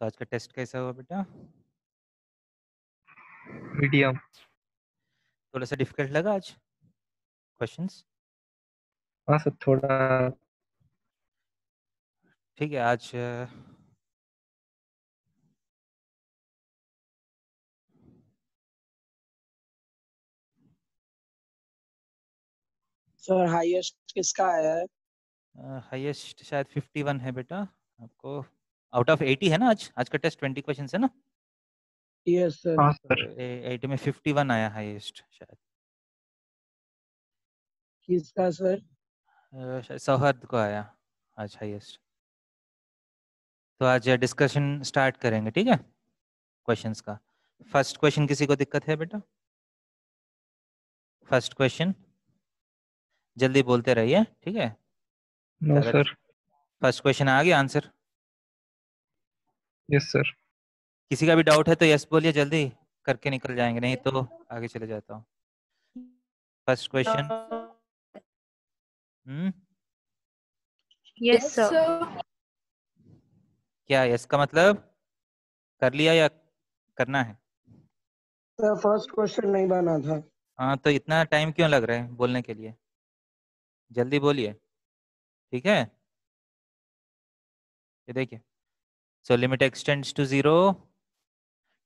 तो आज का टेस्ट कैसा हुआ बेटा? मीडियम। थोड़ा सा डिफ़िकल्ट लगा आज? क्वेश्चंस? हाँ सर थोड़ा ठीक है आज सर हाईएस्ट किसका है? हाईएस्ट शायद 51 है बेटा आपको आउट ऑफ़ 80 है ना आज? आज का टेस्ट 20 क्वेश्चंस है ना? यस सर हाँ सर तो 80 में 51 आया हाईएस्ट शायद। किसका सर सौहर्द को आया आज हाईएस्ट तो आज डिस्कशन स्टार्ट करेंगे ठीक है? क्वेश्चंस का। फ़र्स्ट क्वेश्चन किसी को दिक्कत है बेटा? फ़र्स्ट क्वेश्चन जल्दी बोलते रहिए ठीक है? नो सर फ़र्स्ट क्वेश्चन आ गया आंसर यस सर किसी का भी डाउट है तो यस बोलिए जल्दी करके निकल जाएँगे नहीं तो आगे चले जाता हूँ। First question hmm? Yes, sir. क्या यस का मतलब? कर लिया या करना है? सर फ़र्स्ट क्वेश्चन नहीं बना था। हाँ तो इतना टाइम क्यों लग रहा है बोलने के लिए? जल्दी बोलिए। ठीक है? ये देखिए। So limit x tends to zero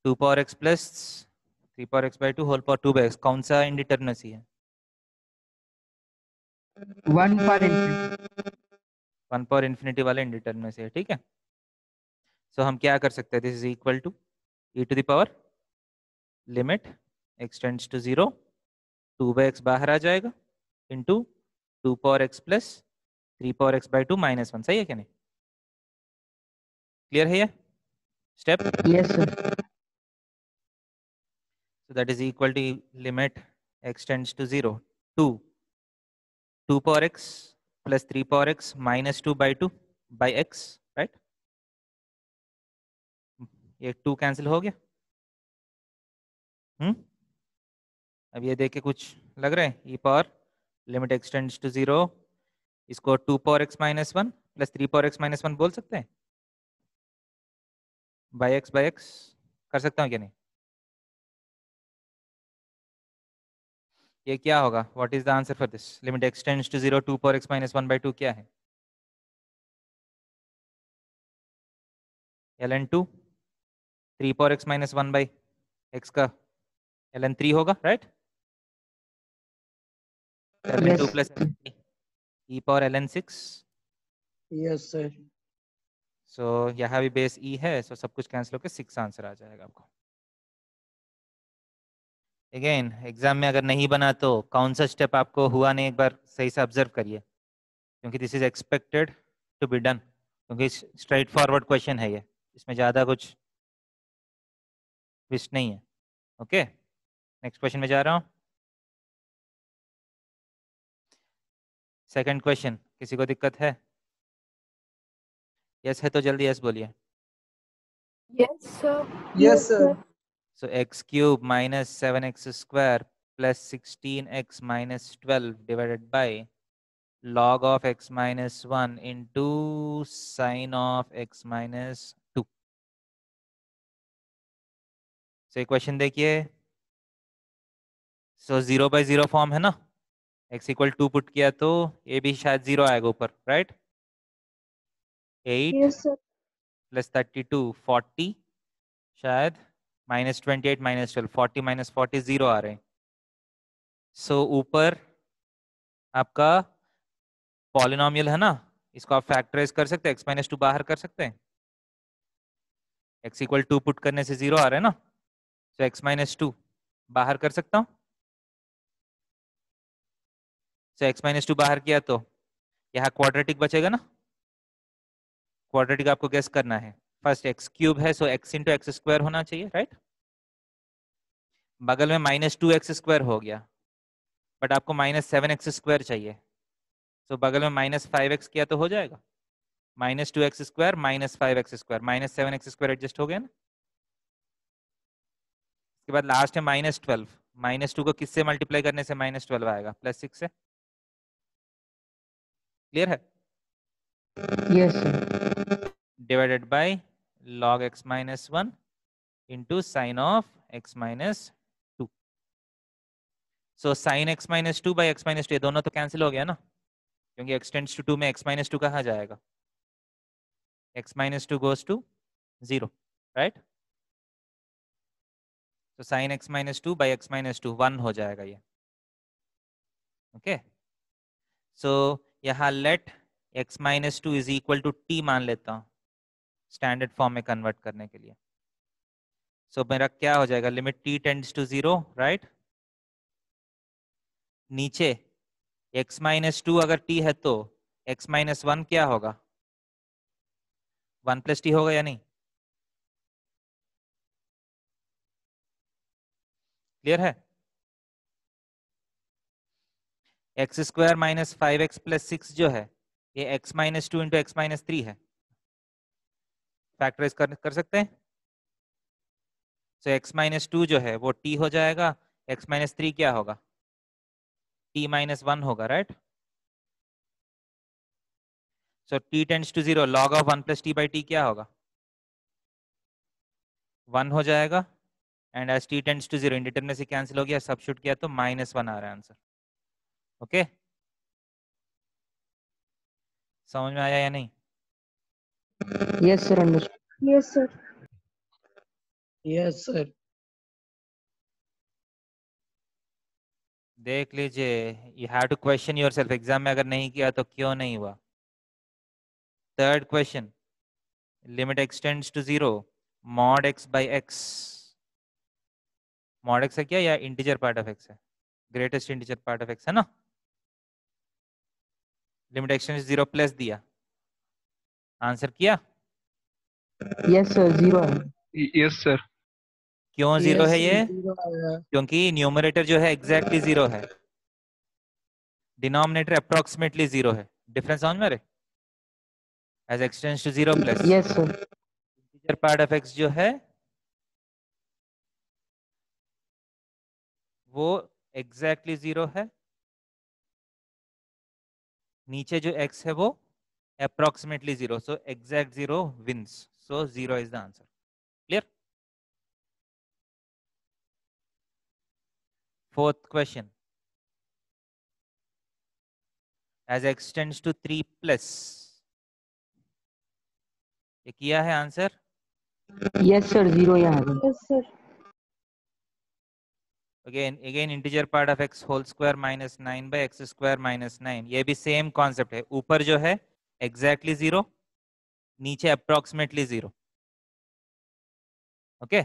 two power x plus three power x by two whole power two by x कौन सा इंडिटर्मिनेसी है? वन पर इंफिनिटी वन पावर इन्फिनिटी वाले इंडिटर्मिनेसी है ठीक है? सो हम क्या कर सकते हैं? This is equal to e to the power limit x tends to zero two by x बाहर आ जाएगा into two power x plus three power x by two minus one सही है क्या नहीं? क्लियर है ये? Step yes sir so that is equal to limit x tends to 0 2 2 power x plus 3 power x minus 2 by 2 by x right? ये to cancel हो गया। हम्म? अब ये देख के कुछ लग रहा है? E power limit x tends to zero इसको two power x minus one plus three power x minus one बोल सकते हैं? बाई एक्स बाई एक्स कर सकता हूँ क्या नहीं? ये क्या होगा? What is the answer for this limit x tends to zero two power x minus one by two क्या है? L n two three power x minus one by x का एल एन थ्री होगा right l n two plus e power l n six yes sir so so, यहाँ भी base ई है so so सब कुछ cancel होकर six answer आ जाएगा आपको। अगेन एग्ज़ाम में अगर नहीं बना तो कौन सा स्टेप आपको हुआ नहीं? एक बार सही से ऑब्ज़र्व करिए क्योंकि this is expected to be done क्योंकि स्ट्राइट फॉरवर्ड क्वेश्चन है ये। इसमें ज़्यादा कुछ ट्विस्ट नहीं है। ओके नेक्स्ट क्वेश्चन में जा रहा हूँ। सेकंड क्वेश्चन किसी को दिक्कत है? यस है तो जल्दी यस बोलिए Yes, sir. Yes sir So x cube minus 7x square plus 16x minus 12 divided by log of x minus 1 into sine of x minus 2. So question देखिए so zero by zero form है ना x equal to put किया तो ये भी शायद zero आएगा ऊपर right eight Yes. Plus thirty two forty शायद minus twenty eight minus twelve forty minus forty zero आ रहे हैं। सो ऊपर आपका पॉलिनोमियल है ना? इसको आप फैक्टराइज कर सकते हैं? एक्स माइनस टू बाहर कर सकते हैं? एक्स इक्वल टू पुट करने से ज़ीरो आ रहा है ना? तो एक्स माइनस टू बाहर कर सकता हूँ? सो एक्स माइनस टू बाहर किया तो यहाँ क्वाड्रेटिक बचेगा ना? क्वाड्रेटिक आपको गेस करना है। फ़र्स्ट एक्स क्यूब है so x into x square होना चाहिए राइट बगल में माइनस टू एक्स स्क्वायर हो गया बट आपको माइनस सेवन एक्स स्क्वायर चाहिए। सो बगल में माइनस फाइव एक्स किया तो हो जाएगा। Minus two x square minus five x square minus seven x square adjust हो गया ना। उसके बाद लास्ट है माइनस ट्वेल्व माइनस टू को किससे मल्टीप्लाई करने से माइनस ट्वेल्व आएगा? प्लस सिक्स से। क्लियर है? Yes sir divided by log x minus one into sine of x minus two so sine x minus two by x minus two दोनों तो cancel हो गया ना? क्योंकि x टेंड्स टू टू में x minus two कहाँ जाएगा? X minus two goes to zero right तो sine x minus two by x minus two one हो जाएगा ये. ओके सो यहाँ let x minus two is equal to t मान लेता हूँ स्टैंडर्ड फॉर्म में कन्वर्ट करने के लिए। सो so, मेरा क्या हो जाएगा? Limit t tends to zero right नीचे x माइनस टू अगर t है तो x माइनस वन क्या होगा? वन प्लस टी होगा या नहीं? क्लियर है? X square minus five x plus six जो है ये x minus two into x minus three है। फैक्टराइज कर, कर सकते हैं? सो एक्स माइनस टू जो है वो टी हो जाएगा। एक्स माइनस थ्री क्या होगा? टी माइनस वन होगा right so t tends to zero log of one plus t by t क्या होगा? वन हो जाएगा। And as t tends to zero indeterminacy cancel हो गया सब शूट किया तो माइनस वन आ रहा है आंसर ओके समझ में आया या नहीं? Yes, sir. Understood. Yes, sir. Yes sir देख लीजिए you have to question yourself exam में अगर नहीं किया तो क्यों नहीं हुआ? Third question limit x tends to zero mod x by x mod x है क्या या इंटीजर पार्ट ऑफ़ एक्स है? Greatest integer part of x है ना? Limit x tend zero plus दिया आंसर किया Yes, sir. Zero. है. Yes sir क्यों ज़ीरो है ये क्योंकि न्यूमरेटर जो है एग्जैक्टली exactly ज़ीरो है डिनोमिनेटर अप्रोक्सीमेटली ज़ीरो है डिफरेंस समझ में रहे as x tends to zero plus Yes. Integer part of x जो है वो एग्जैक्टली exactly ज़ीरो है नीचे जो x है वो approximately zero so exact zero wins so zero is the answer clear fourth question as x tends to three plus ये किया है आंसर यस सर ज़ीरो यहाँ sir again again integer part of x whole square minus 9 by x square minus 9 ये भी same concept है। ऊपर जो है एग्जैक्टली exactly ज़ीरो नीचे approximately zero okay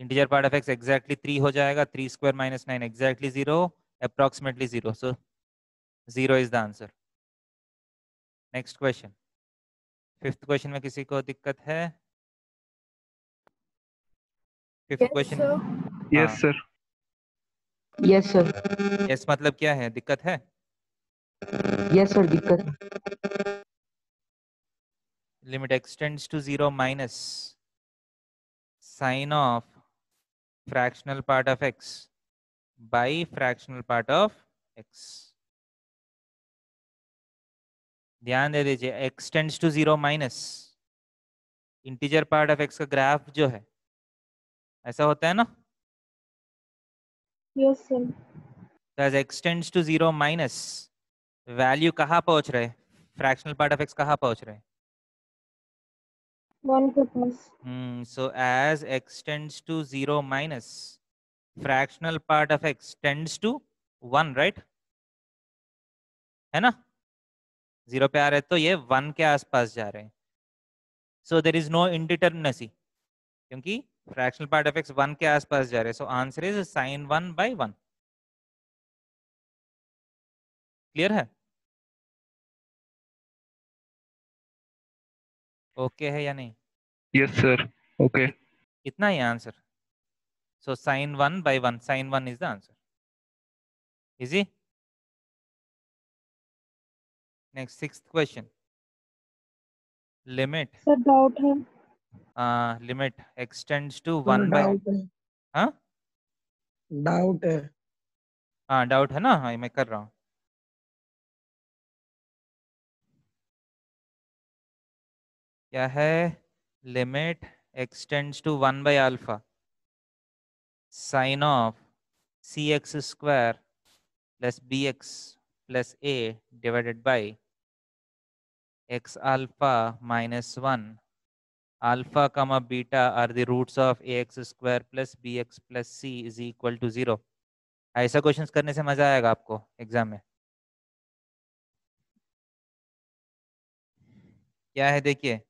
integer part of x exactly three हो जाएगा। Three square minus nine exactly zero approximately zero so zero is the answer next question fifth question में किसी को दिक्कत है? Fifth Yes, question sir. Yes sir yes sir yes मतलब क्या है? दिक्कत है? यस सर दिक्कत limit x tends to zero minus sine of fractional part of x by fractional part of x ध्यान दे दीजिए x tends to zero minus integer part of x का ग्राफ जो है ऐसा होता है ना? Yes, sir. As x tends to 0 minus value कहाँ पहुँच रहे फ्रैक्शनल पार्ट ऑफ़ x कहाँ पहुँच रहे One के पास. Hmm, so as x tends to 0 minus fractional part of x tends to 1 right है ना ज़ीरो पे आ रहे तो ये वन के आसपास जा रहे हैं so there is no indeterminacy क्योंकि fractional part of x one के आसपास जा रहे so answer is sine one by one clear है? ओके okay है या नहीं? यस सर ओके इतना ही answer so sine one by one sine one is the answer easy next six question limit Sir, doubt है. Limit x tends to one by doubt है। हाँ? Doubt है। ना? हाँ मैं कर रहा हूँ। क्या है? Limit x tends to one by alpha sine of c x square plus b x plus a divided by x alpha minus one alpha comma beta are the roots of ax square plus bx plus c is equal to 0 ऐसा questions करने से मज़ा आएगा आपको exam में क्या है देखिए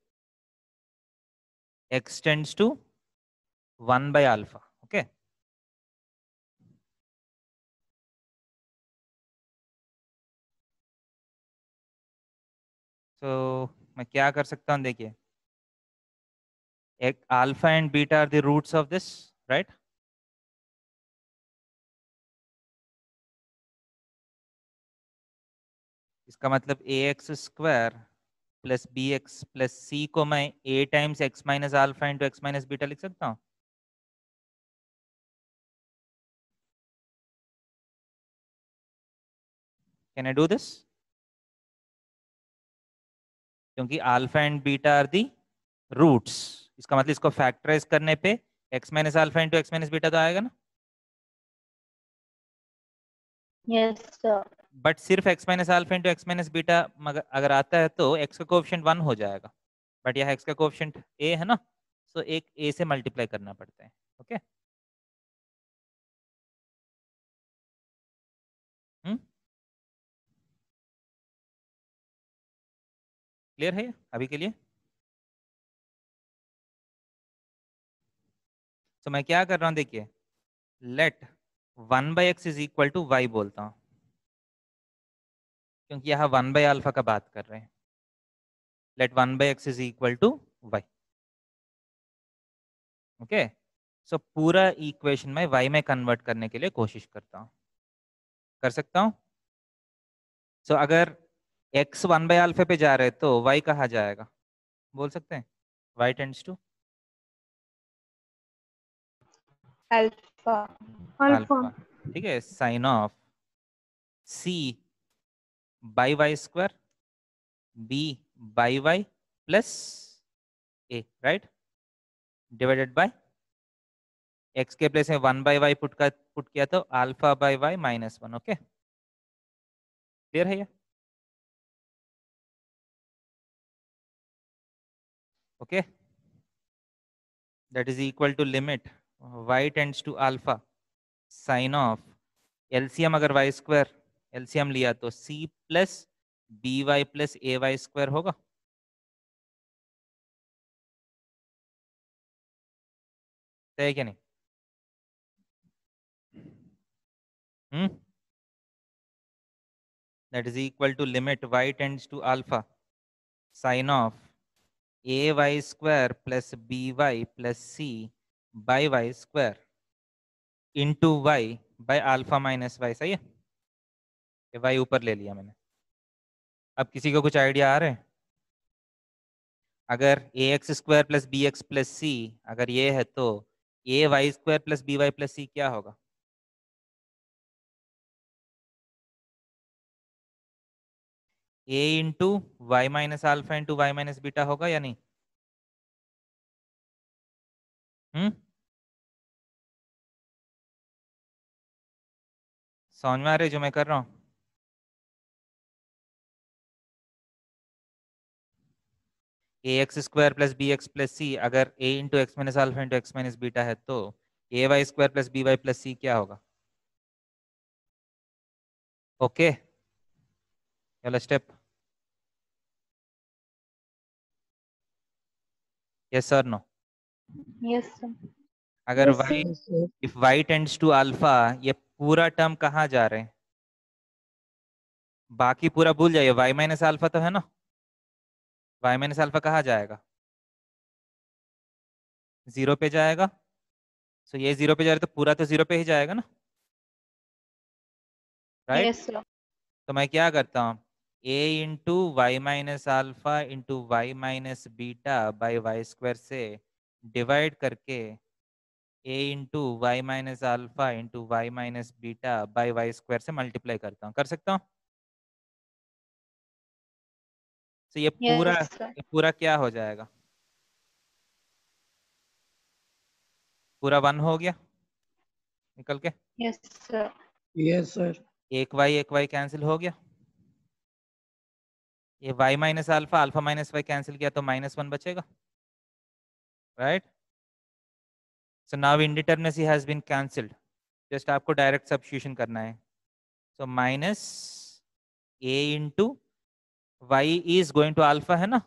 tends to 1 by alpha okay so मैं क्या कर सकता हूँ देखिए alpha and beta are the roots of this, right? इसका मतलब a x square plus b x plus c को मैं a times x minus alpha into x minus beta लिख सकता हूँ? कैन आई डू दिस क्योंकि alpha and beta are the roots इसका मतलब इसको फैक्टराइज करने पे x minus alpha into x minus beta तो आएगा ना? Yes, बट सिर्फ़ x minus alpha into x minus beta अगर आता है तो एक्स का कोफिशिएंट वन हो जाएगा। बट यहाँ एक्स का कोफिशिएंट ए है ना? तो एक ए से मल्टीप्लाई करना पड़ता है ओके हम्म? क्लियर है अभी के लिए? तो मैं क्या कर रहा हूँ देखिए let one by x is equal to y बोलता हूँ। क्योंकि यहाँ वन बाई अल्फ़ा का बात कर रहे हैं। Let one by x is equal to y okay so पूरा इक्वेशन में वाई में कन्वर्ट करने के लिए कोशिश करता हूँ। कर सकता हूँ? सो so, अगर एक्स वन बाई अल्फ़ा पे जा रहे तो वाई कहा जाएगा? बोल सकते हैं? वाई टेंड्स टू अल्फ़ा ठीक है sine of c by y square b by y plus a right divided by x के प्लेस में वन बाई वाई पुट का पुट किया तो alpha by y minus one okay clear है ये? Okay that is equal to limit. Y tends to alpha sin of LCM अगर y square LCM लिया तो c plus b y plus a y square होगा है क्या नहीं हम्म that is equal to limit y tends sin of a y square plus b y plus c by y square into y by alpha minus y, सही है? y ऊपर ले लिया मैंने। अब किसी को कुछ आइडिया आ रहा है? अगर a x square plus b x plus c अगर ये है तो a y square plus b y plus c क्या होगा? A into y minus alpha into y minus beta होगा या नहीं? हम्म? समझ में आ रही जो मैं कर रहा हूँ? A x square plus b x plus c अगर a into x minus alpha into x minus beta है तो a y square plus b y plus c क्या होगा? ओके चलो step yes or no? Yes, sir. अगर y if y tends to alpha ये पूरा term कहाँ जा रहे हैं? बाकी पूरा भूल जाइए वाई माइनस अल्फ़ा तो है ना? वाई माइनस अल्फ़ा कहाँ जाएगा? ज़ीरो पे जाएगा। सो ये ज़ीरो पे जा रहा है तो पूरा तो ज़ीरो पे ही जाएगा ना? Right right? Yes, तो मैं क्या करता हूँ? A into y minus alpha into y minus beta by y square से डिवाइड करके a into y minus alpha into y minus beta by y square से मल्टीप्लाई करता हूँ। कर सकता हूँ? तो ये पूरा Yes, ये पूरा क्या हो जाएगा? पूरा वन हो गया? निकल के? Yes, sir. Yes, sir. एक वाई एक वाई कैंसिल हो गया? ये y minus alpha alpha minus y cancel किया तो माइनस वन बचेगा? Right so now indeterminacy has been cancelled just आपको डायरेक्ट सब्स्टिट्यूशन करना है। So minus a into y is going to alpha है ना?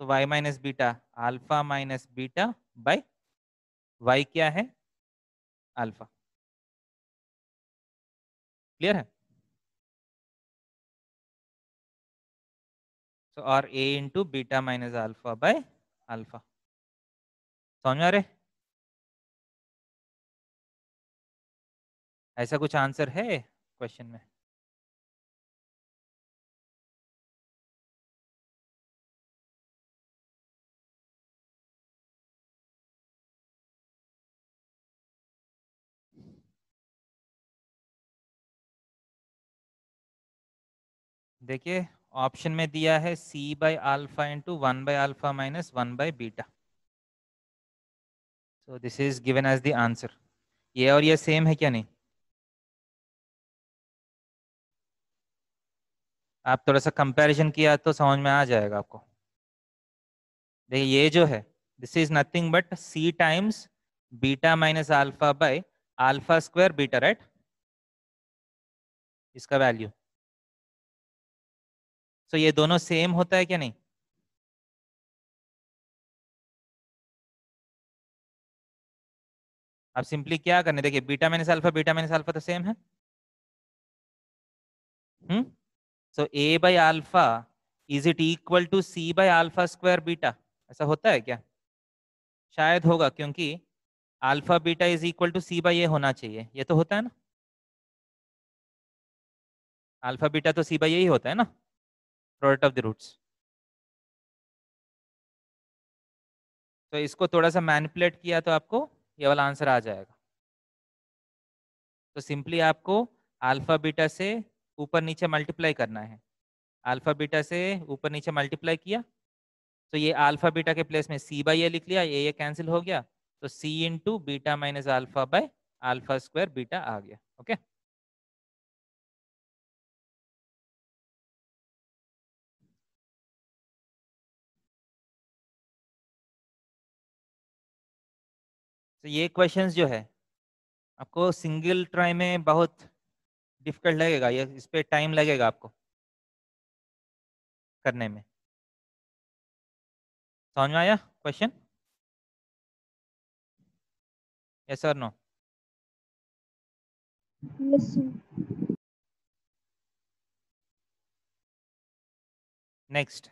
तो y minus beta alpha minus beta by y क्या है? अल्फ़ा क्लियर है? सो और a into beta minus alpha by alpha समझ आ रहे? ऐसा कुछ आंसर है क्वेश्चन में? देखिए, ऑप्शन में दिया है c by alpha into one by alpha minus one by beta so this is given as the answer ये और ये सेम है क्या नहीं? आप थोड़ा सा कंपैरिजन किया तो समझ में आ जाएगा आपको। देखिए, ये जो है this is nothing but c times beta minus alpha by alpha square beta right इसका वैल्यू सो so, ये दोनों सेम होता है क्या नहीं? अब सिंपली क्या करने, देखिए beta minus alpha beta minus alpha तो सेम है। हम्म? So a by alpha is it equal to c by alpha square beta ऐसा होता है क्या? शायद होगा, क्योंकि alpha beta is equal to c by a होना चाहिए। ये तो होता है ना? अल्फ़ा बीटा तो सी बाई ए ही होता है ना? प्रोडक्ट ऑफ़ द रूट्स तो इसको थोड़ा सा मैनिपुलेट किया तो आपको ये वाला आंसर आ जाएगा। तो सिंपली आपको अल्फ़ा बीटा से ऊपर नीचे मल्टीप्लाई करना है। अल्फ़ा बीटा से ऊपर नीचे मल्टीप्लाई किया। तो ये अल्फ़ा बीटा के प्लेस में सी बाई ए लिख लिया ये ये कैंसिल हो गया। तो C into beta minus alpha by alpha square beta आ गया ओके? तो ये क्वेश्चंस जो है, आपको सिंगल ट्राई में बहुत डिफ़िकल्ट लगेगा ये इस पर टाइम लगेगा आपको? करने में। समझ में आया क्वेश्चन यस और नो नेक्स्ट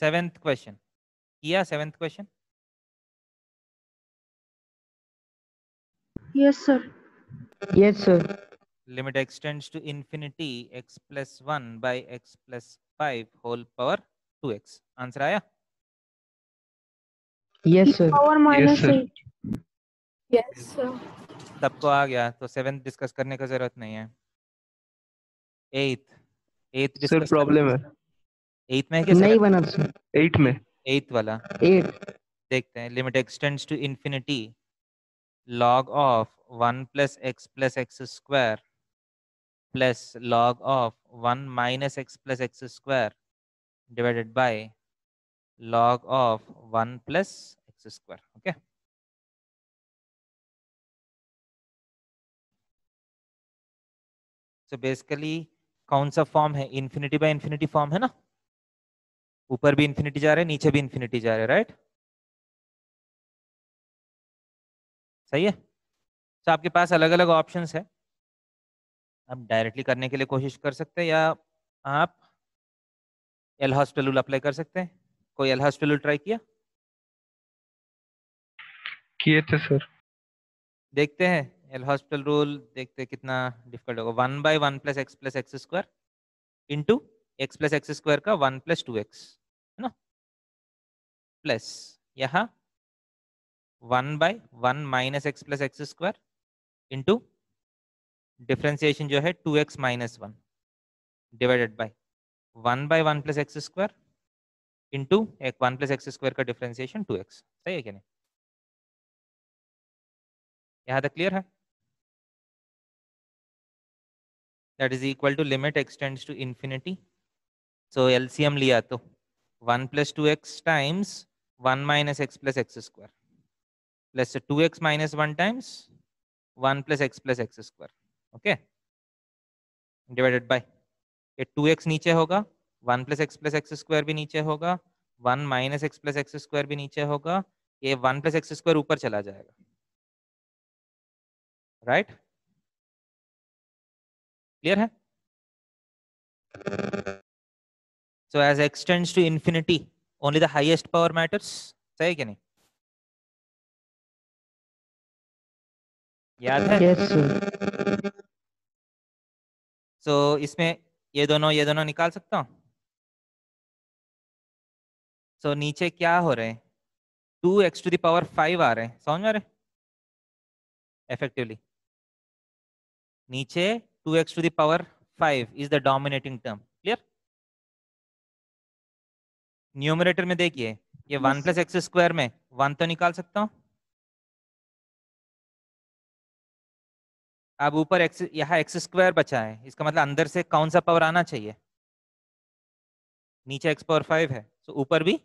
सेवेंथ क्वेश्चन किया seventh question Yes, sir. Yes, sir. Limit extends to infinity x plus 1 by x plus 5 whole power 2x answer आया Yes, sir. Power minus sir. eight. Yes, sir. सबको आ गया तो seventh discuss करने का ज़रूरत नहीं है एथ एथ सर प्रॉब्लम है एथ में है क्या नहीं बना सर एट में एथ वाला एट देखते हैं limit extends to infinity log of 1 plus x plus x square plus log of 1 minus x plus x square divided by log of 1 plus x square, okay? So, basically, कौन सा form है? Infinity by infinity form है ना? ऊपर भी infinity जा रहा है, नीचे भी इन्फिनिटी जा रहा है राइट सही है? तो आपके पास अलग अलग ऑप्शंस है। आप डायरेक्टली करने के लिए कोशिश कर सकते हैं या आप एल हॉस्पिटल अप्लाई कर सकते हैं? कोई एल हॉस्पिटल ट्राई किया? किए थे सर देखते हैं एल हॉस्पिटल रूल देखते हैं कितना डिफ़िकल्ट होगा। One by one plus x plus x square into x plus x square का वन प्लस टू एक्स है ना? प्लस यहाँ one by one minus x plus x square into differentiation जो है two x minus one divided by one by one plus x square into एक one plus x square का differentiation two x. सही है क्या नहीं? यहाँ तक क्लियर है? That is equal to limit extends to infinity so LCM लिया तो one plus two x times one minus x plus x square. Plus two x minus one times one plus x plus x square. Okay? Divided by ये two x नीचे होगा one plus x plus x square भी नीचे होगा one minus x plus x square भी नीचे होगा, ये वन प्लस एक्स स्क्वायर ऊपर चला जाएगा। Right right? क्लियर है? So as x tends to infinity, only the power matters, सही क्या नहीं? याद है? Yes. So इसमें ये दोनों ये दोनों निकाल सकता हूँ? So नीचे क्या हो रहे हैं? Two x to the power five आ रहे हैं। समझ में आ रहे इफेक्टिवली नीचे two x to the power five is the dominating term. Clear numerator में देखिए ये वन प्लस एक्स स्क्वायर में वन तो निकाल सकता हूँ? अब ऊपर एक्स यहाँ एक्स स्क्वायर बचा है इसका मतलब अंदर से कौन सा पावर आना चाहिए? नीचे एक्स पावर फाइव है तो ऊपर भी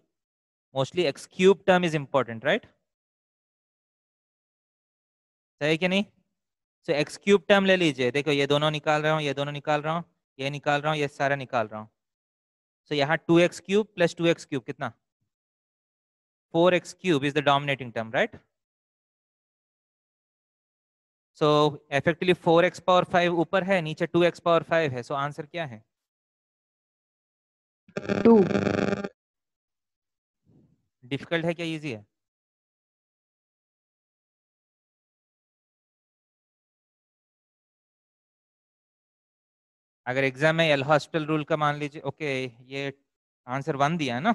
mostly x cube term is important right सही कि नहीं? सो एक्स क्यूब टर्म ले लीजिए देखो ये दोनों निकाल रहा हूँ ये दोनों निकाल रहा हूँ ये निकाल रहा हूँ ये सारा निकाल रहा हूँ। सो so, यहाँ two x cube plus two x cube कितना? Four x cube is the dominating term right so effectively four x power five ऊपर है नीचे टू एक्स पावर फाइव है. सो so आंसर क्या है? टू डिफ़िकल्ट है क्या? इजी है. अगर एग्ज़ाम में एल हॉस्पिटल रूल का मान लीजिए ओके ये आंसर वन दिया है ना?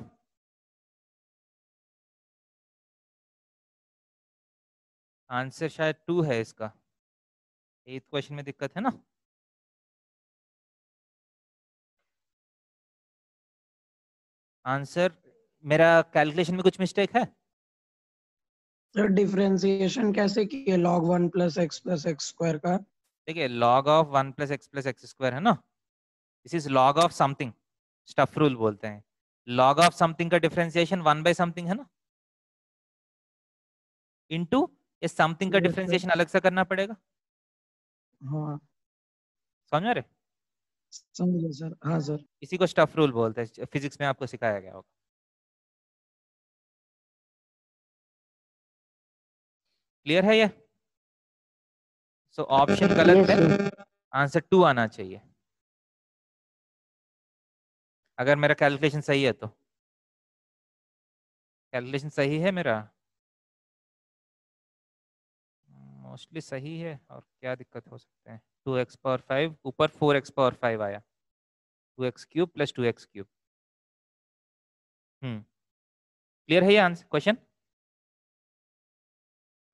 आंसर शायद टू है इसका. एथ क्वेश्चन में दिक्कत है ना? आंसर मेरा कैलकुलेशन में कुछ मिस्टेक है? सर डिफरेंशिएशन कैसे किए log one plus x plus x square का? देखिए log of one plus x plus x square है ना? This is log of something stuff rule बोलते हैं। Log ऑफ़ समथिंग का डिफरेंशिएशन वन बाय समथिंग है ना? इनटू ये समथिंग का डिफरेंशिएशन अलग से करना पड़ेगा। हाँ। समझ रहे? समझे सर हाँ सर। इसी को स्टफ़ रूल बोलते हैं फिजिक्स में आपको सिखाया गया होगा। क्लियर है ये? सो ऑप्शन गलत है आंसर टू आना चाहिए। अगर मेरा कैलकुलेशन सही है तो। कैलकुलेशन सही है मेरा? मोस्टली सही है और क्या दिक्कत हो सकते हैं? टू एक्स पावर फाइव ऊपर फोर एक्स पावर फाइव आया। Two x cube plus two x cube. Hmm. Clear है ये answer? Question?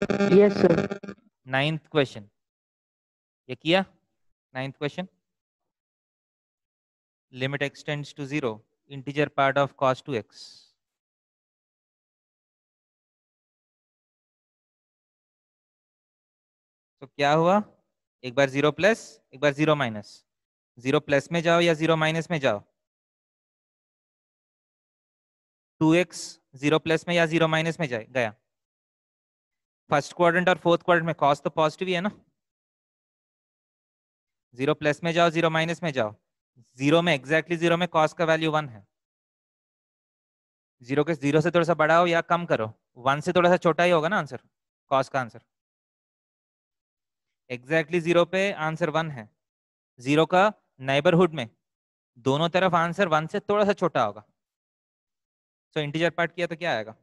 Yes, sir. Ninth question. ये किया? Ninth question? Limit extends to zero. Integer part of cos 2x तो क्या हुआ? एक बार ज़ीरो प्लस, एक बार ज़ीरो माइनस। ज़ीरो प्लस में जाओ या ज़ीरो माइनस में जाओ? टू एक्स ज़ीरो प्लस में या ज़ीरो माइनस में जाए, गया। फ़र्स्ट क्वाड्रेंट और फोर्थ क्वाड्रेंट में कॉस्ट तो पॉजिटिव ही है ना? ज़ीरो प्लस में जाओ, ज़ीरो माइनस में जाओ। ज़ीरो में एग्जैक्टली ज़ीरो में कॉस का वैल्यू वन है। ज़ीरो के, ज़ीरो से थोड़ा सा हो या कम करो। वन से थोड़ा सा छोटा ही होगा ना आंसर कॉस का आंसर एग्जैक्टली ज़ीरो पे आंसर वन है। ज़ीरो का नेबरहुड में दोनों तरफ़ आंसर वन से थोड़ा सा छोटा होगा। सो so, इंटीजर पार्ट किया तो क्या आएगा?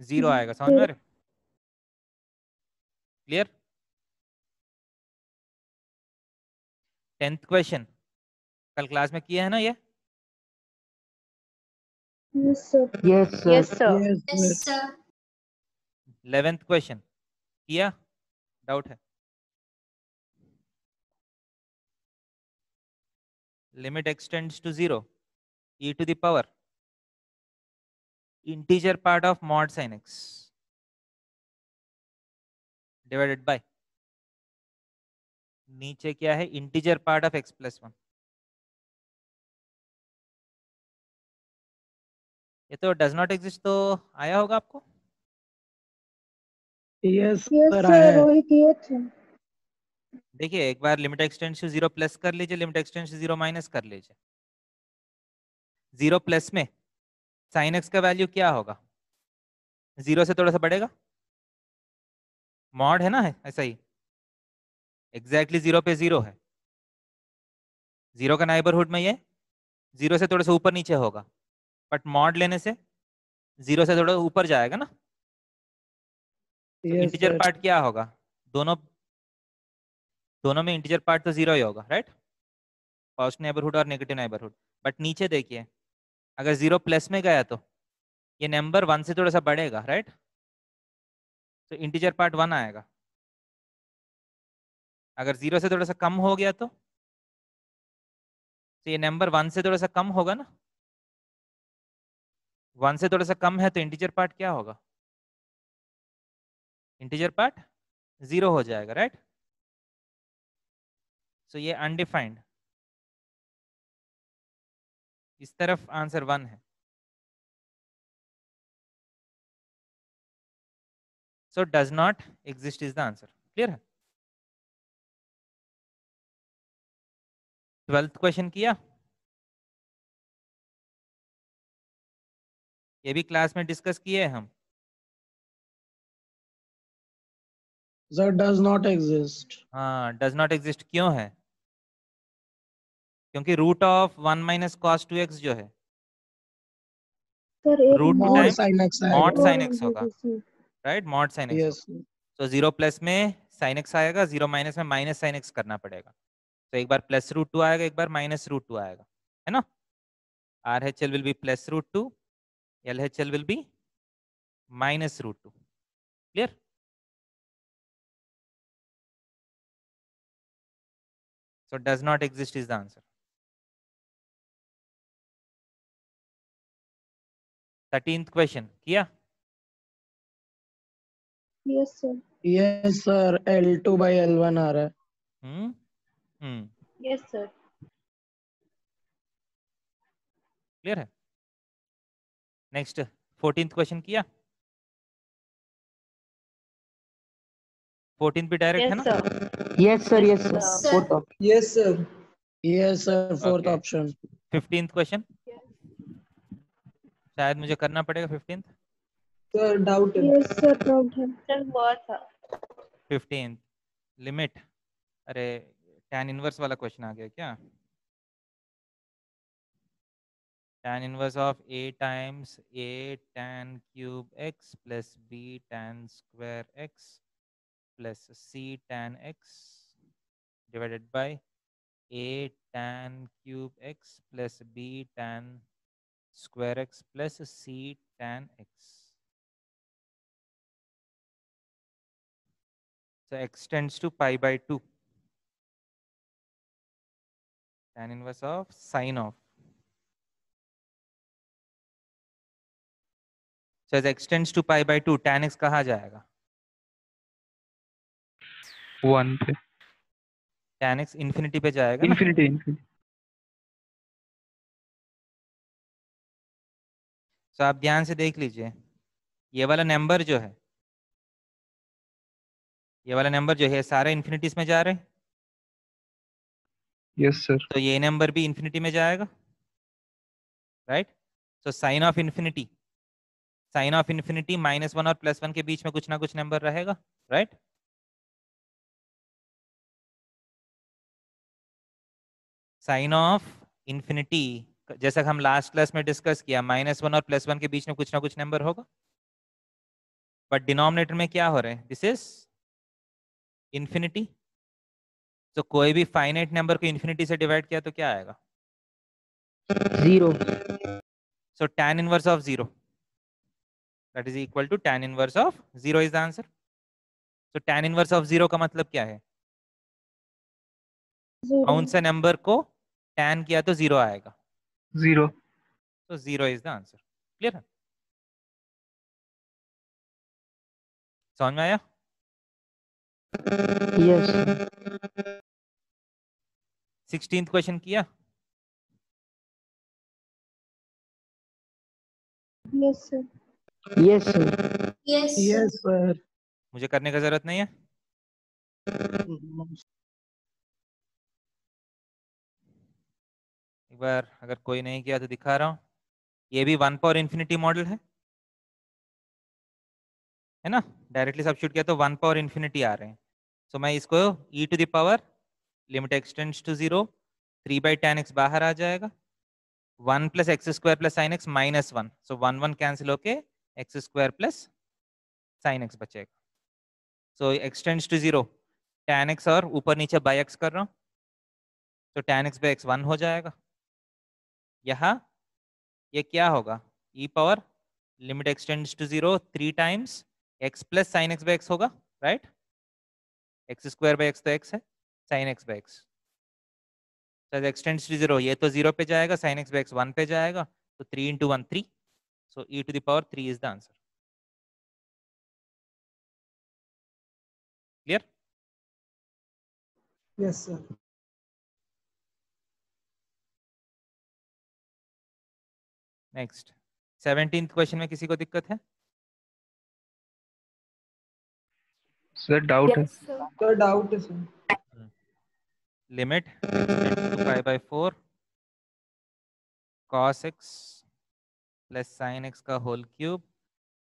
ज़ीरो आएगा समझ में क्लियर टेंथ क्वेश्चन कल क्लास में किया है ना ये? Yes, sir. Yes, sir. Yes, sir. Yes, Yes, sir. sir. Eleventh question. किया? डाउट है? Limit extends to zero. e to the power. Integer part of mod sine x divided by. नीचे क्या है? Integer part of x plus one. ये तो does not exist तो आया होगा आपको? यस देखिए एक बार limit extend to zero plus कर लीजिए limit extend to zero minus कर लीजिए। ज़ीरो प्लस में साइन एक्स का वैल्यू क्या होगा? ज़ीरो से थोड़ा सा बढ़ेगा? मॉड है ना है ऐसा ही। एग्जैक्टली ज़ीरो पे ज़ीरो है। ज़ीरो का नाइबरहुड में ये ज़ीरो से थोड़ा सा ऊपर नीचे होगा। बट मॉड लेने से ज़ीरो से थोड़ा ऊपर जाएगा ना? इंटीजर सर पार्ट क्या होगा? दोनों दोनों में इंटीजर पार्ट तो ज़ीरो ही होगा राइट पॉजिटिव नेबरहुड और नेगेटिव नेबरहुड बट नीचे देखिए अगर ज़ीरो प्लस में गया तो ये नंबर वन से थोड़ा सा बढ़ेगा राइट तो इंटीजर पार्ट वन आएगा। अगर ज़ीरो से थोड़ा सा कम हो गया तो तो ये नंबर वन से थोड़ा सा कम होगा ना? वन से थोड़ा सा कम है तो इंटीजर पार्ट क्या होगा? इंटीजर पार्ट ज़ीरो हो जाएगा राइट सो ये अनडिफाइंड इस तरफ़ आंसर वन है। So does not exist is the answer clear है? ट्वेल्थ क्वेश्चन किया? ये भी क्लास में डिस्कस किए हैं हम। सर डज नॉट एग्जिस्ट हाँ डज नॉट एग्जिस्ट क्यों है? क्योंकि root of one minus cos two x जो है। Root mod sine x mod sin x होगा। राइट मॉड साइन एक्स तो ज़ीरो प्लस में साइन एक्स आएगा ज़ीरो माइनस में माइनस साइन एक्स करना पड़ेगा। तो एक बार प्लस रूट टू आएगा एक बार माइनस रूट टू आएगा। है ना? R H L will be plus root two L H L will be minus root two clear so does not exist is the answer. 13th question. किया yes sir yes sir L two by आ रहा है। Hmm hmm yes sir clear है? Next fourteenth question किया fourteen पे direct है ना? Yes sir Yes, sir. Yes, sir. Sir. Fourth option. Yes sir yes sir fourth option fifteenth question शायद मुझे करना पड़ेगा fifteenth sir doubt yes sir doubt है। सर हुआ था फिफ्टींथ लिमिट अरे tan इनवर्स वाला क्वेश्चन आ गया क्या? Tan inverse of a times a tan cube x plus b tan square x plus c tan x divided by a tan cube x plus b tan square x plus c tan x. So x tends to pi by 2. Tan inverse of sine of. So as x tends to pi by 2, tan x कहाँ जाएगा? One पे। Tan x infinity पे जाएगा ना? Infinity infinity तो आप ध्यान से देख लीजिए। ये वाला नंबर जो है ये वाला नंबर जो है सारे इन्फिनिटीज में जा रहे यस सर तो ये नंबर भी इन्फिनिटी में जाएगा राइट तो sine of infinity sine of infinity minus one और प्लस वन के बीच में कुछ ना कुछ नंबर रहेगा राइट साइन ऑफ़ इन्फिनिटी जैसा हम लास्ट क्लास में डिस्कस किया माइनस वन और प्लस वन के बीच में कुछ ना कुछ नंबर होगा। बट डिनोमिनेटर में क्या हो रहा है? दिस इज़ इन्फिनिटी तो कोई भी फाइनाइट नंबर को इन्फिनिटी से डिवाइड किया तो क्या आएगा? Zero. So tan inverse of 0 that is equal to tan inverse of 0 is the answer. So tan inverse of 0 का मतलब क्या है? कौन से नंबर को टेन किया तो ज़ीरो आएगा। ज़ीरो तो zero is the answer clear है? समझ में आया? यस सिक्सटींथ क्वेश्चन किया? Yes yes yes sir sir मुझे करने का ज़रूरत नहीं है? एक बार अगर कोई नहीं किया तो दिखा रहा हूँ। ये भी वन पावर इन्फिनिटी मॉडल है। है ना? डायरेक्टली सब्स्टिट्यूट किया तो वन पावर इन्फिनिटी आ रहे हैं। सो so, मैं इसको e to the power limit extends to zero three by ten x बाहर आ जाएगा। One plus x square plus sine x minus one so one one cancel होके x square plus sine x बचेगा। So extends to zero ten x और ऊपर नीचे by x कर रहा हूँ। तो ten x by x one हो जाएगा। यहाँ ये क्या होगा? E power limit extends to zero three times x plus sine x by x होगा right x square by x तो एक्स है sine x by x extends to zero ये तो ज़ीरो पे जाएगा sine x by x one पे जाएगा तो three into one three so e to the power three is the answer clear Yes, sir. Next seventeen question में किसी को दिक्कत है? सर डाउट है. Sir, doubt is sir. Limit pi by four cos x plus sine x का whole cube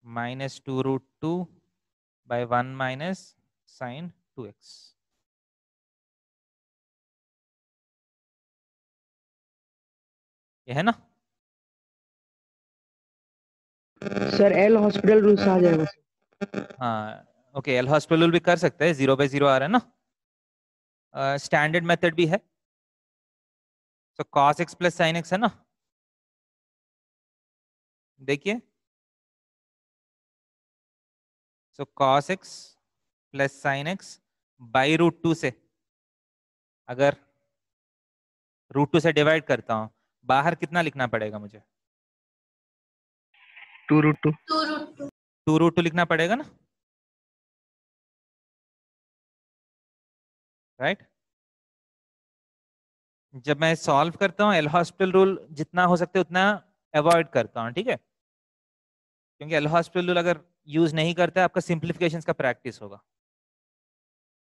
minus two root two by one minus sine two x ये है ना? सर एल हॉस्पिटल रूल से आ जाएगा sir हाँ okay L hospital rule भी कर सकते हैं ज़ीरो बाई ज़ीरो आ रहा है ना स्टैंडर्ड मेथड भी है so cos x plus sine x है ना देखिए so cos x plus sine x by root two से अगर रूट टू से डिवाइड करता हूँ बाहर कितना लिखना पड़ेगा मुझे? Two root two. Two root two. लिखना पड़ेगा ना? Right right? जब मैं सॉल्व करता हूँ एल हॉस्पिटल रूल जितना हो सकता है उतना अवॉइड करता हूँ ठीक है? क्योंकि एल हॉस्पिटल रूल अगर यूज़ नहीं करता है आपका सिंप्लीफिकेशन का प्रैक्टिस होगा।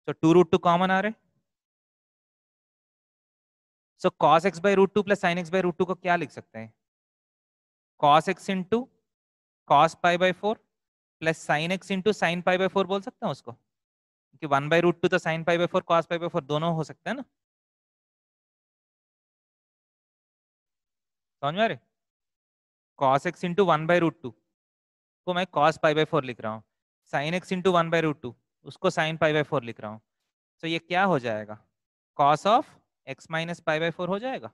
तो टू रूट टू कॉमन आ रहे so cos x by root two plus sine x by root two को क्या लिख सकते हैं? Cos x into cos pi by four plus sine x into sine pi by four बोल सकते हैं उसको? क्योंकि वन बाई रूट टू तो sine pi by four cos pi by four दोनों हो सकते हैं ना? समझ में आ रहे? Cos x into one by root two को मैं कॉस पाई बाई फोर लिख रहा हूँ। Sine x into one by root two उसको साइन पाई बाई फोर लिख रहा हूँ। तो ये क्या हो जाएगा? Cos of x minus pi by four हो जाएगा?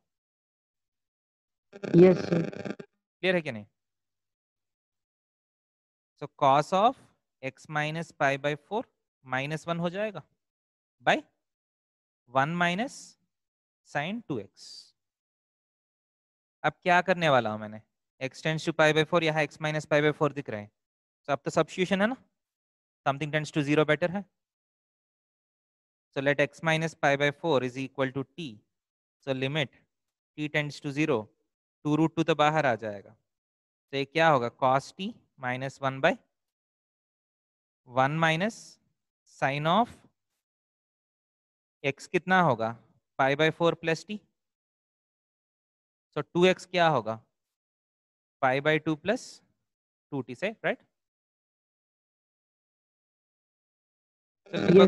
यस क्लियर है कि नहीं? So cos of x minus pi by four minus one हो जाएगा by one minus sine two x अब क्या करने वाला हूँ मैंने? X tends to pi by four यहाँ x minus pi by four दिख रहे हैं। तो अब तो सब्स्टिट्यूशन है ना? Something tends to zero better है। So let x minus pi by 4 is equal to t. So limit, t tends to 0 two root two तो बाहर आ जाएगा। तो ये क्या होगा? Cos t minus one by one minus sine of x कितना होगा? Pi by four plus t so two x क्या होगा? Pi by two plus two t से राइट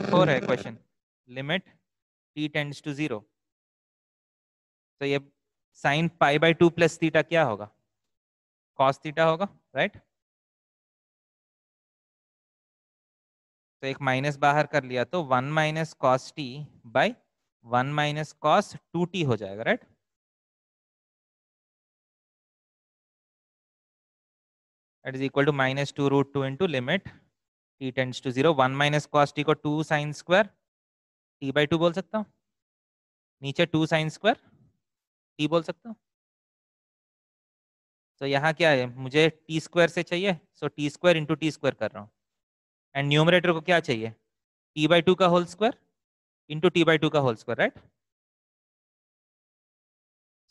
फोर है question limit t tends to zero तो ये sine pi by two plus theta क्या होगा? कॉस थीटा होगा राइट तो एक माइनस बाहर कर लिया तो one minus cos t by one minus cos two t हो जाएगा right that is equal to minus 2 root 2 into limit. T tends to 0 1 minus cos t को 2 sin square. T by 2 बोल सकता हूँ? नीचे टू साइन स्क्वायर टी बोल सकता हूँ? तो यहाँ क्या है? मुझे टी स्क्वायर से चाहिए। So t square into t square कर रहा हूँ। एंड न्यूमरेटर को क्या चाहिए? टी बाई टू का whole square into t by two का whole square right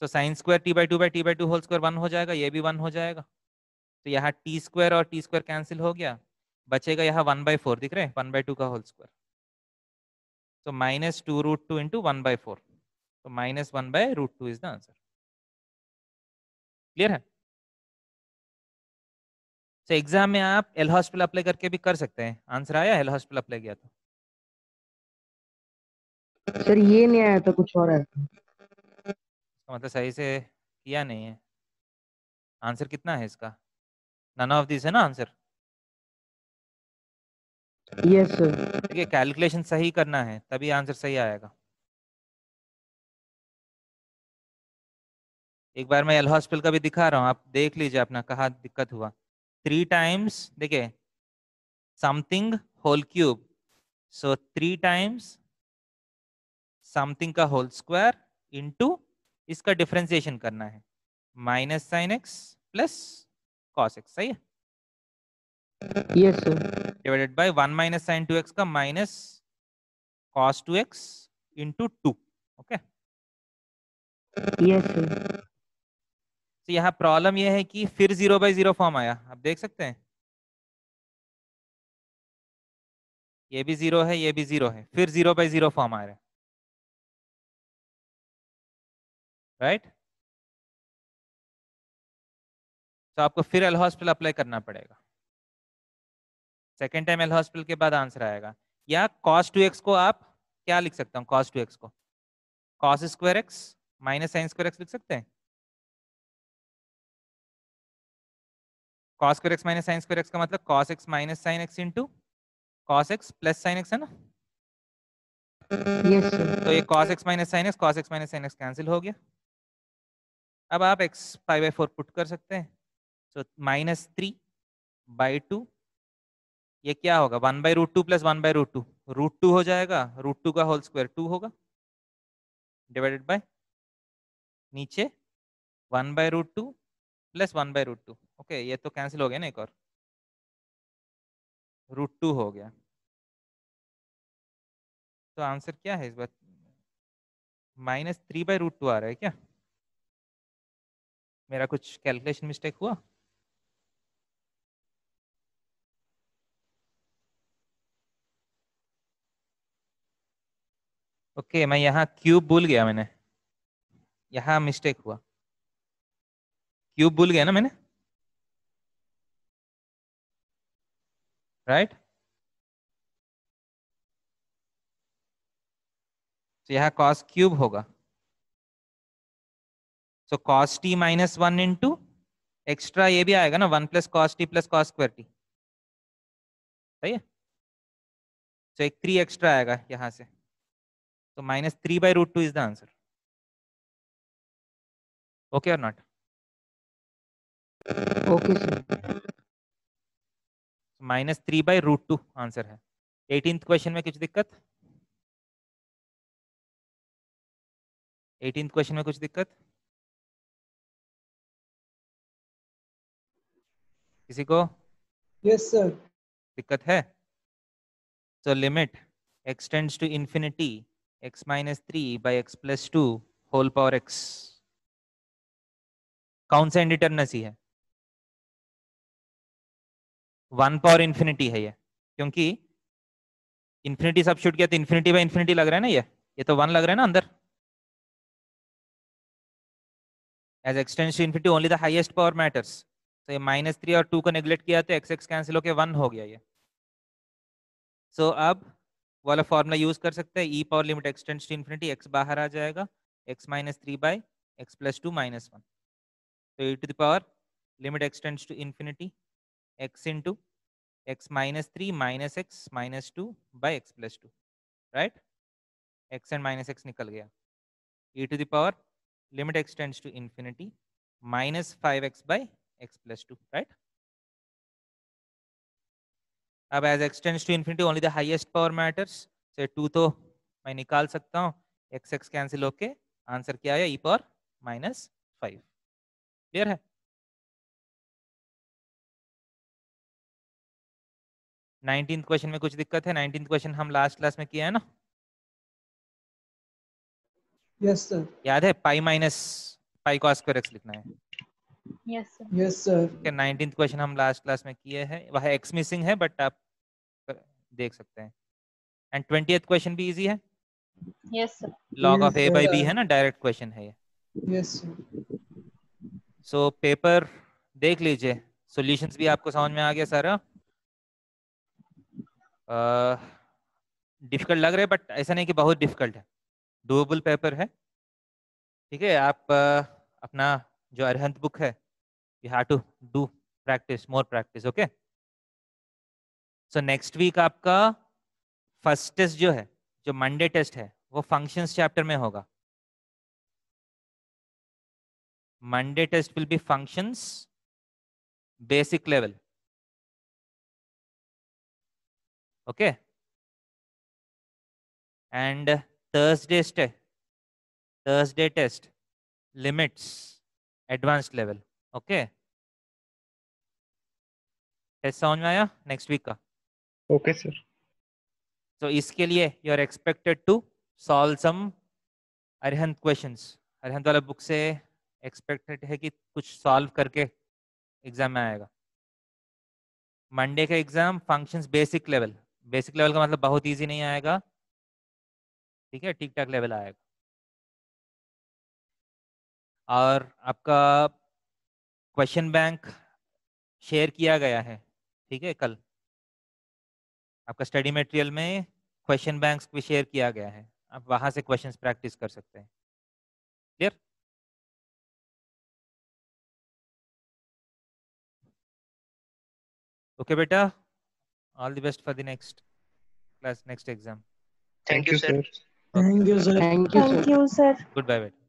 so sine square t by two by t by two whole square one हो जाएगा, ये भी वन हो जाएगा। तो यहाँ टी स्क्वायर और टी स्क्वायर कैंसिल हो गया, बचेगा यहाँ वन बाई फोर दिख रहे वन बाई टू का होल स्क्वायर तो minus two root two into one by four तो minus one by root two is the answer clear है? तो एग्ज़ाम में आप एल हॉस्पिटल अप्लाई करके भी कर सकते हैं। आंसर आया? एल हॉस्पिटल अप्लाई किया तो। सर ये नहीं आया था कुछ और आया इसका मतलब सही से किया नहीं है। आंसर कितना है इसका? नन ऑफ़ दिस है ना आंसर यस सर देखिए कैलकुलेशन सही करना है तभी आंसर सही आएगा। एक बार मैं एल हॉस्पिटल का भी दिखा रहा हूँ आप देख लीजिए अपना कहा दिक्कत हुआ। थ्री टाइम्स देखिए something whole cube so three times something का होल स्क्वायर इनटू इसका डिफरेंशिएशन करना है। Minus sine x plus cos x सही है? Yes sir divided by one minus sine two x का minus cos two x into two okay yes sir तो यहाँ problem यह है कि फिर ज़ीरो बाई ज़ीरो फॉर्म आया। आप देख सकते हैं? ये भी ज़ीरो है, ये भी ज़ीरो है। फिर ज़ीरो बाई ज़ीरो फॉर्म आ रहा है। राइट तो आपको फिर एल हॉस्पिटल अप्लाई करना पड़ेगा। सेकेंड टाइम एल हॉस्पिटल के बाद आंसर आएगा। या कॉस टू एक्स को आप क्या लिख सकता हूँ? कॉस टू एक्स को। Cos square x minus sine square x लिख सकते हैं? Cos square x minus sine square x का मतलब cos x minus sine x into cos x plus sine x है ना? यस सर तो ये cos x minus sine x cos x minus sine x cancel हो गया। अब आप x pi by four put कर सकते हैं। तो माइनस थ्री बाई टू ये क्या होगा? One by root two plus one by root two root two हो जाएगा रूट टू का होल स्क्वायर टू होगा। डिवाइडेड बाय नीचे one by root two plus one by root two okay ये तो कैंसिल हो गया ना एक और। रूट टू हो गया। तो आंसर क्या है इस बार? Minus three by root two आ रहा है क्या? मेरा कुछ कैलकुलेशन मिस्टेक हुआ? ओके okay, मैं यहाँ क्यूब भूल गया मैंने। यहाँ मिस्टेक हुआ। क्यूब भूल गया ना मैंने? राइट तो यहाँ कॉस क्यूब होगा। So cos t minus one into extra ये भी आएगा ना one plus cos t plus cos square t सही है? तो एक थ्री एक्स्ट्रा आएगा यहाँ से। तो minus three by root two is the answer okay और not okay sir minus three by root two answer है। एटीन क्वेश्चन में कुछ दिक्कत? एटीन क्वेश्चन में कुछ दिक्कत? किसी को? यस सर दिक्कत है? तो limit x tends to infinity x minus three by x plus two whole power x कौन सा इंडिटरनेसी है। वन पावर इन्फिनिटी है ये। क्योंकि इन्फिनिटी सब शूट किया तो इन्फिनिटी बाई इंफिनिटी लग रहा है ना ये? ये तो वन लग रहा है ना अंदर? As x tends to infinity only the highest power matters तो ये माइनस थ्री और टू को नेग्लेक्ट किया तो एक्स एक्स कैंसिल होकर वन हो गया ये। सो so, अब वाला फॉर्मूला यूज़ कर सकते हैं। E power limit x tends to infinity x बाहर आ जाएगा। X minus three by x plus two minus one तो e to the power limit x tends to infinity x into x minus 3 minus x minus 2 by x plus 2 right x and minus x निकल गया e to the power limit x tends to infinity minus 5x by x plus 2 right अब as x tends to infinity only the highest power matters so 2 तो मैं निकाल सकता हूँ x x cancel होके answer क्या आया e power minus five clear है नाइनटीन क्वेश्चन में कुछ दिक्कत है? नाइनटीन क्वेश्चन हम लास्ट क्लास में किया है ना? Yes, sir. याद है? Pi minus pi cos square x लिखना है। Yes, sir. Yes, sir. Nineteen question हम लास्ट क्लास में किए हैं। वह एक्स मिसिंग है बट आप देख सकते हैं। एंड ट्वेंटी क्वेश्चन भी इजी है? Yes, sir. Log of a by b है ना? डायरेक्ट क्वेश्चन है ये। Yes, sir. सो पेपर देख लीजिए। सॉल्यूशंस भी आपको समझ में आ गया सारा। डिफ़िकल्ट लग रहा है बट ऐसा नहीं कि बहुत डिफ़िकल्ट है। डूएबल पेपर है। ठीक है, आप अपना जो अरहंत बुक है you have to do practice more practice okay so next week आपका फ़र्स्ट टेस्ट जो है, जो मंडे टेस्ट है, वो फ़ंक्शंस चैप्टर में होगा। Monday test will be functions basic level okay? And thursday test thursday test limits advanced level. Okay? Test समझ में आया? नेक्स्ट वीक का. ओके सर तो इसके लिए you are expected to solve some Arihant questions Arihant वाला book से expected है कि कुछ सॉल्व करके एग्ज़ाम में आएगा. मंडे का exam functions basic level basic level का मतलब बहुत ईजी नहीं आएगा। ठीक है? ठीक ठाक लेवल आएगा। और आपका क्वेश्चन बैंक शेयर किया गया है। ठीक है? कल। आपका स्टडी मटेरियल में क्वेश्चन बैंक्स भी शेयर किया गया है। आप वहाँ से क्वेश्चंस प्रैक्टिस कर सकते हैं। क्लियर ओके बेटा। all the best for the next class next exam thank, thank you, sir. Sir. Thank, you, sir. thank you sir thank you sir goodbye